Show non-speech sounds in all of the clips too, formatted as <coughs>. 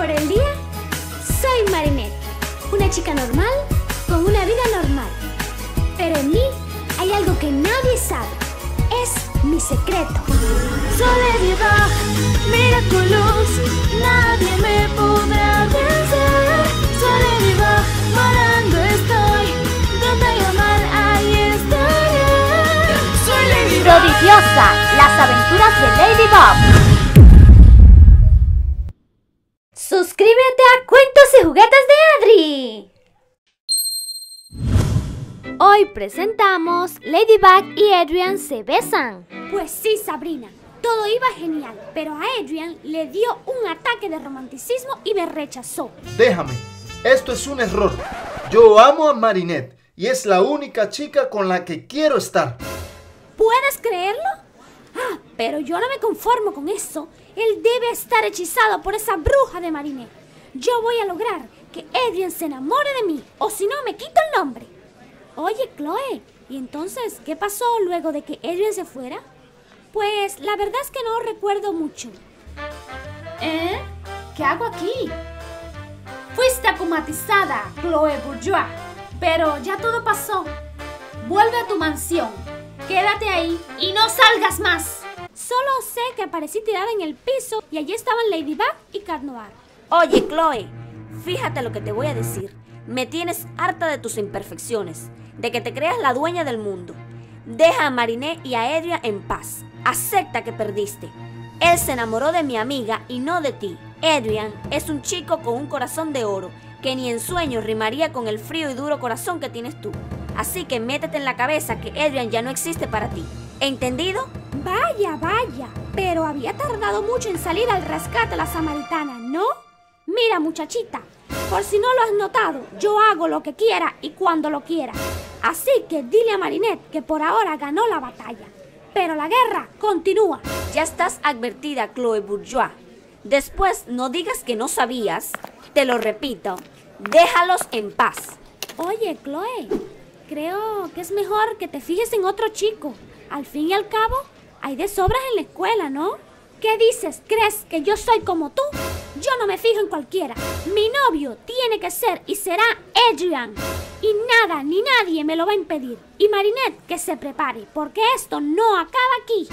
Por el día, soy Marinette, una chica normal con una vida normal. Pero en mí hay algo que nadie sabe. Es mi secreto. Soledad, mira tu luz, nadie me podrá vencer. Soledad, volando estoy, donde llamar, ahí estaré. Prodigiosa, las aventuras de Ladybug. Suscríbete a Cuentos y Juguetes de Adri. Hoy presentamos Ladybug y Adrian se besan. Pues sí, Sabrina, todo iba genial, pero a Adrian le dio un ataque de romanticismo y me rechazó. Déjame, esto es un error. Yo amo a Marinette y es la única chica con la que quiero estar. ¿Puedes creerlo? Ah, pero yo no me conformo con eso. Él debe estar hechizado por esa bruja de Marinette. Yo voy a lograr que Adrian se enamore de mí, o si no, me quito el nombre. Oye, Chloe, ¿y entonces qué pasó luego de que Adrian se fuera? Pues la verdad es que no recuerdo mucho. ¿Eh? ¿Qué hago aquí? Fuiste acumatizada, Chloe Bourgeois. Pero ya todo pasó. Vuelve a tu mansión. Quédate ahí y no salgas más. Solo sé que aparecí tirada en el piso y allí estaban Ladybug y Cat. Oye, Chloe, fíjate lo que te voy a decir. Me tienes harta de tus imperfecciones, de que te creas la dueña del mundo. Deja a Marinette y a Edria en paz. Acepta que perdiste. Él se enamoró de mi amiga y no de ti. Adrian es un chico con un corazón de oro que ni en sueños rimaría con el frío y duro corazón que tienes tú. Así que métete en la cabeza que Adrian ya no existe para ti. ¿Entendido? Vaya, vaya, pero había tardado mucho en salir al rescate la samaritana, ¿no? Mira, muchachita, por si no lo has notado, yo hago lo que quiera y cuando lo quiera. Así que dile a Marinette que por ahora ganó la batalla. Pero la guerra continúa. Ya estás advertida, Chloe Bourgeois. Después no digas que no sabías. Te lo repito, déjalos en paz. Oye, Chloe, creo que es mejor que te fijes en otro chico. Al fin y al cabo, hay de sobras en la escuela, ¿no? ¿Qué dices? ¿Crees que yo soy como tú? Yo no me fijo en cualquiera. Mi novio tiene que ser y será Adrian. Y nada ni nadie me lo va a impedir. Y Marinette que se prepare, porque esto no acaba aquí.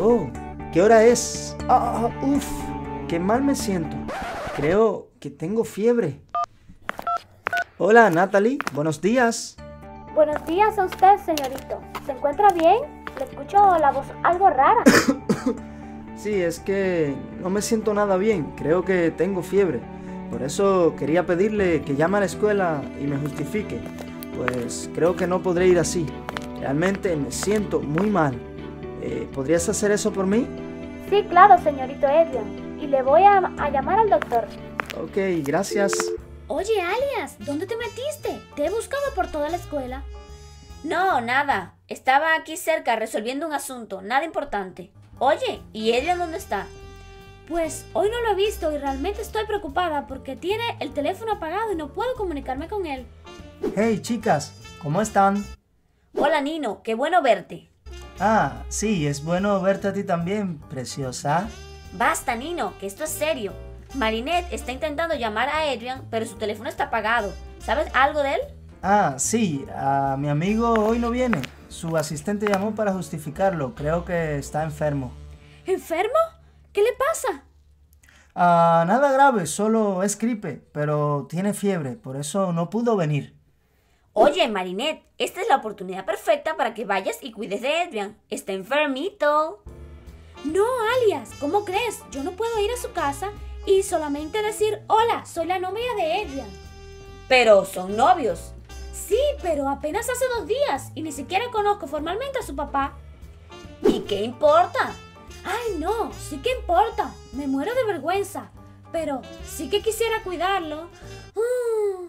Oh, ¿qué hora es? Ah, uf, qué mal me siento. Creo que tengo fiebre. Hola, Natalie. Buenos días. Buenos días a usted, señorito. ¿Se encuentra bien? Le escucho la voz algo rara. <coughs> Sí, es que no me siento nada bien. Creo que tengo fiebre. Por eso quería pedirle que llame a la escuela y me justifique. Pues creo que no podré ir así. Realmente me siento muy mal. Eh, ¿Podrías hacer eso por mí? Sí, claro, señorito Adrian. Y le voy a, a llamar al doctor. Ok, gracias. Oye, Alias, ¿dónde te metiste? Te he buscado por toda la escuela. No, nada. Estaba aquí cerca resolviendo un asunto, nada importante. Oye, ¿y ella dónde está? Pues hoy no lo he visto y realmente estoy preocupada porque tiene el teléfono apagado y no puedo comunicarme con él. Hey, chicas, ¿cómo están? Hola, Nino, qué bueno verte. Ah, sí, es bueno verte a ti también, preciosa. Basta, Nino, que esto es serio. Marinette está intentando llamar a Adrian, pero su teléfono está apagado. ¿Sabes algo de él? Ah, sí, a mi amigo hoy no viene. Su asistente llamó para justificarlo. Creo que está enfermo. ¿Enfermo? ¿Qué le pasa? Ah, nada grave, solo es gripe, pero tiene fiebre, por eso no pudo venir. Oye, Marinette, esta es la oportunidad perfecta para que vayas y cuides de Adrian. Está enfermito. No, Alias, ¿cómo crees? Yo no puedo ir a su casa y solamente decir, hola, soy la novia de Adrian. Pero son novios. Sí, pero apenas hace dos días y ni siquiera conozco formalmente a su papá. ¿Y qué importa? Ay, no, sí que importa. Me muero de vergüenza. Pero sí que quisiera cuidarlo. Mm.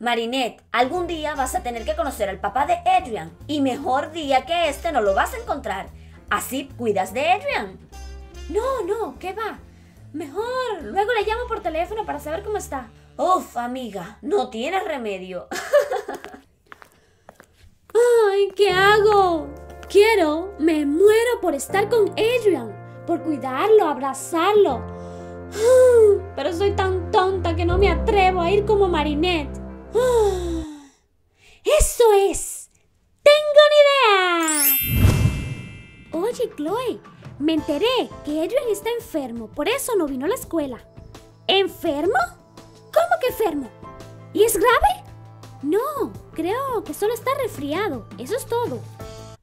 Marinette, algún día vas a tener que conocer al papá de Adrian. Y mejor día que este no lo vas a encontrar. Así cuidas de Adrian. No, no, ¿qué va? Mejor, luego le llamo por teléfono para saber cómo está. Uf, amiga, no tienes remedio. <laughs> Ay, ¿qué hago? Quiero, me muero por estar con Adrian, por cuidarlo, abrazarlo. <sighs> Pero soy tan tonta que no me atrevo a ir como Marinette. <sighs> ¡Eso es! ¡Tengo una idea! Oye, Chloe, me enteré que Adrian está enfermo, por eso no vino a la escuela. ¿Enfermo? ¿Cómo que enfermo? ¿Y es grave? No, creo que solo está resfriado, eso es todo.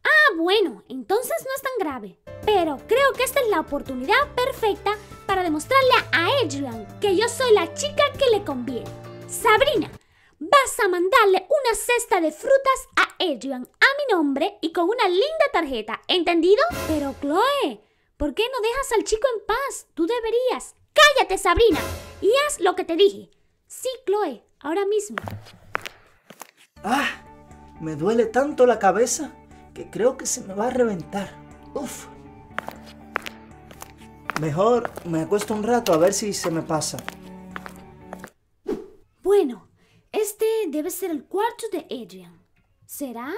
Ah, bueno, entonces no es tan grave. Pero creo que esta es la oportunidad perfecta para demostrarle a Adrian que yo soy la chica que le conviene. Sabrina, vas a mandarle una cesta de frutas a Adrian a mi nombre y con una linda tarjeta, ¿entendido? Pero Chloe, ¿por qué no dejas al chico en paz? Tú deberías. Cállate, Sabrina, y haz lo que te dije. Sí, Chloe, ahora mismo. ¡Ah! Me duele tanto la cabeza que creo que se me va a reventar. Uf. Mejor me acuesto un rato a ver si se me pasa. Bueno, este debe ser el cuarto de Adrian. ¿Será?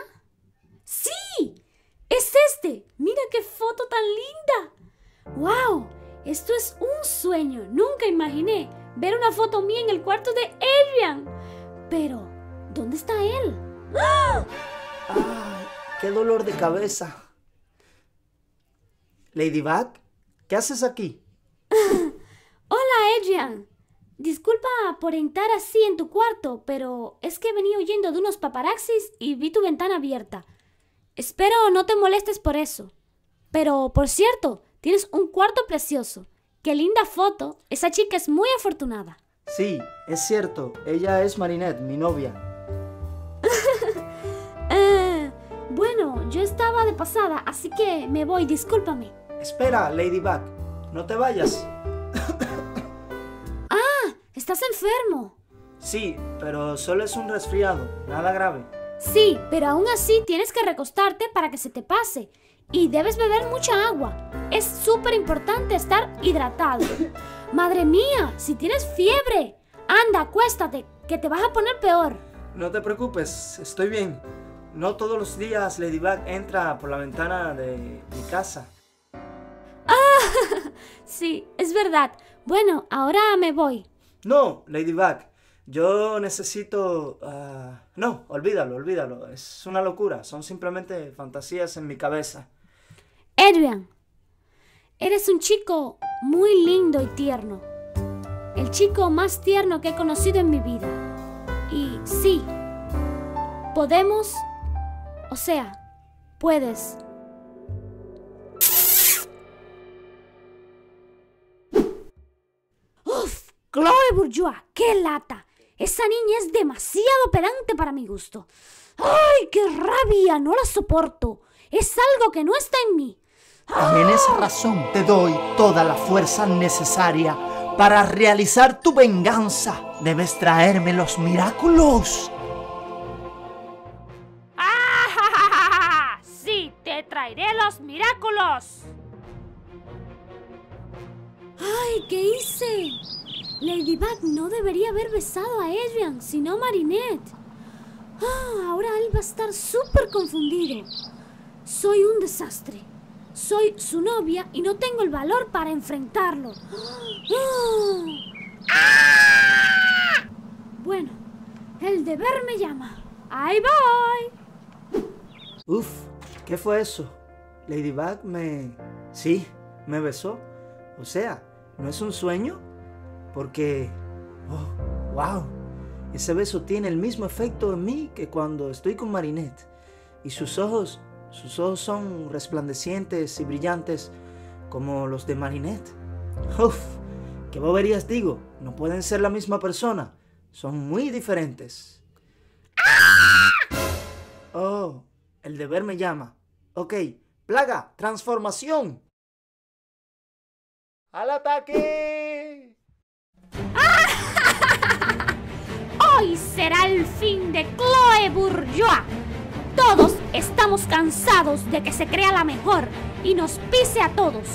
¡Es este! ¡Mira qué foto tan linda! ¡Wow! Esto es un sueño. Nunca imaginé ver una foto mía en el cuarto de Adrian. Pero, ¿dónde está él? ¡Ah! ¡Ay! ¡Qué dolor de cabeza! Ladybug, ¿qué haces aquí? <laughs> Hola, Adrian. Disculpa por entrar así en tu cuarto, pero es que venía huyendo de unos paparaxis y vi tu ventana abierta. Espero no te molestes por eso. Pero, por cierto, tienes un cuarto precioso. ¡Qué linda foto! Esa chica es muy afortunada. Sí, es cierto. Ella es Marinette, mi novia. <laughs> Eh, bueno, yo estaba de pasada, así que me voy, discúlpame. Espera, Ladybug. No te vayas. Estás enfermo. Sí, pero solo es un resfriado. Nada grave. Sí, pero aún así tienes que recostarte para que se te pase. Y debes beber mucha agua. Es súper importante estar hidratado. <laughs> Madre mía, si tienes fiebre. Anda, acuéstate, que te vas a poner peor. No te preocupes, estoy bien. No todos los días Ladybug entra por la ventana de mi casa. <laughs> Sí, es verdad. Bueno, ahora me voy. No, Ladybug. Yo necesito... ah, no, olvídalo, olvídalo. Es una locura. Son simplemente fantasías en mi cabeza. Adrian, eres un chico muy lindo y tierno. El chico más tierno que he conocido en mi vida. Y sí, podemos, o sea, puedes. Uf, Chloe Bourgeois, qué lata. Esa niña es demasiado pedante para mi gusto. ¡Ay, qué rabia! No la soporto. Es algo que no está en mí. Tienes razón, te doy toda la fuerza necesaria para realizar tu venganza. Debes traerme los milagros. ¡Ah! <laughs> Sí, te traeré los milagros. ¡Ay, qué hice! Ladybug no debería haber besado a Adrian, sino Marinette. Ah, ahora él va a estar súper confundido. Soy un desastre. Soy su novia y no tengo el valor para enfrentarlo. ¡Ah! Bueno, el deber me llama. ¡Ahí voy! Uf, ¿qué fue eso? Ladybug me... Sí, me besó. O sea, ¿no es un sueño? Porque... Oh, wow. Ese beso tiene el mismo efecto en mí que cuando estoy con Marinette. Y sus ojos, sus ojos son resplandecientes y brillantes como los de Marinette. Uf, ¿qué boberías digo? No pueden ser la misma persona. Son muy diferentes. Oh, el deber me llama. Ok, plaga, transformación. ¡Al ataque! Hoy será el fin de Chloe Bourgeois. Todos estamos cansados de que se crea la mejor y nos pise a todos.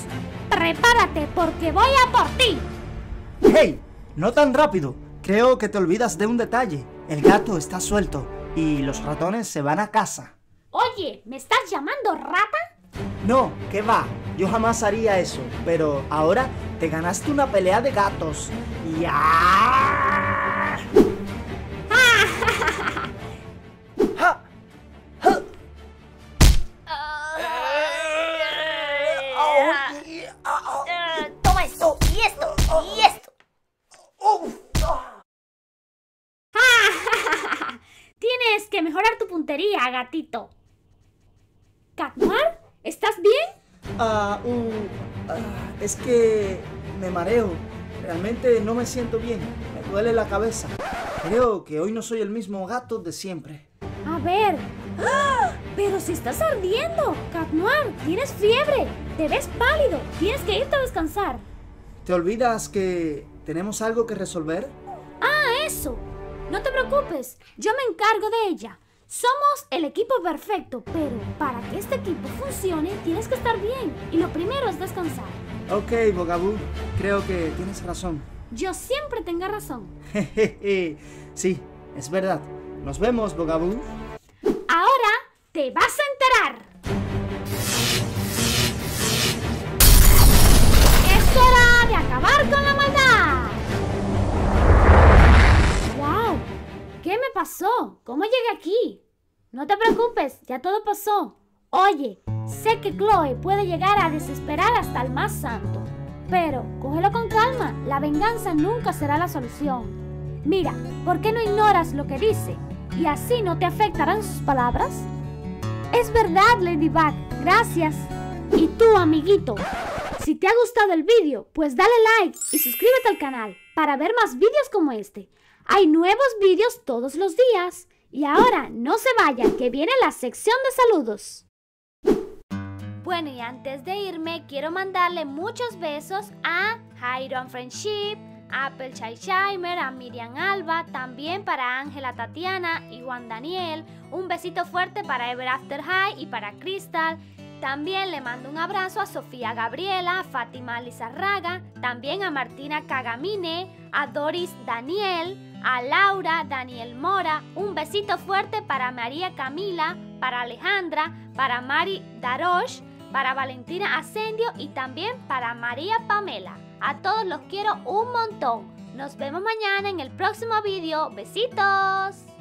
Prepárate porque voy a por ti. ¡Hey! No tan rápido. Creo que te olvidas de un detalle. El gato está suelto y los ratones se van a casa. Oye, ¿me estás llamando rata? No, ¿qué va? yo jamás haría eso. Pero ahora te ganaste una pelea de gatos. ¡Ya! Puntería, gatito. ¿Catmar? ¿Estás bien? Ah, uh, es que me mareo. Realmente no me siento bien. Me duele la cabeza. Creo que hoy no soy el mismo gato de siempre. A ver. ¡Ah! Pero si estás ardiendo, Catmar, tienes fiebre. Te ves pálido. Tienes que irte a descansar. ¿Te olvidas que tenemos algo que resolver? Ah, eso. No te preocupes, yo me encargo de ella. Somos el equipo perfecto, pero para que este equipo funcione tienes que estar bien. Y lo primero es descansar. Ok, Bogaboo, creo que tienes razón. Yo siempre tengo razón. <laughs> sí, es verdad. Nos vemos, Bogaboo. Ahora te vas a enterar. Es hora de acabar con la maldad. ¡Wow! ¿Qué me pasó? ¿Cómo llegué aquí? No te preocupes, ya todo pasó. Oye, sé que Chloe puede llegar a desesperar hasta el más santo. Pero cógelo con calma, la venganza nunca será la solución. Mira, ¿por qué no ignoras lo que dice? ¿Y así no te afectarán sus palabras? Es verdad, Ladybug, gracias. Y tú, amiguito, si te ha gustado el vídeo, pues dale like y suscríbete al canal para ver más vídeos como este. Hay nuevos vídeos todos los días. Y ahora, no se vayan, que viene la sección de saludos. Bueno, y antes de irme, quiero mandarle muchos besos a Iron Friendship, Apple Chaimer, a Miriam Alba, también para Ángela Tatiana y Juan Daniel. Un besito fuerte para Ever After High y para Crystal. También le mando un abrazo a Sofía Gabriela, a Fátima Lizarraga, también a Martina Cagamine, a Doris Daniel, a Laura Daniel Mora. Un besito fuerte para María Camila, para Alejandra, para Mari Darosh, para Valentina Ascendio y también para María Pamela. A todos los quiero un montón. Nos vemos mañana en el próximo vídeo. Besitos.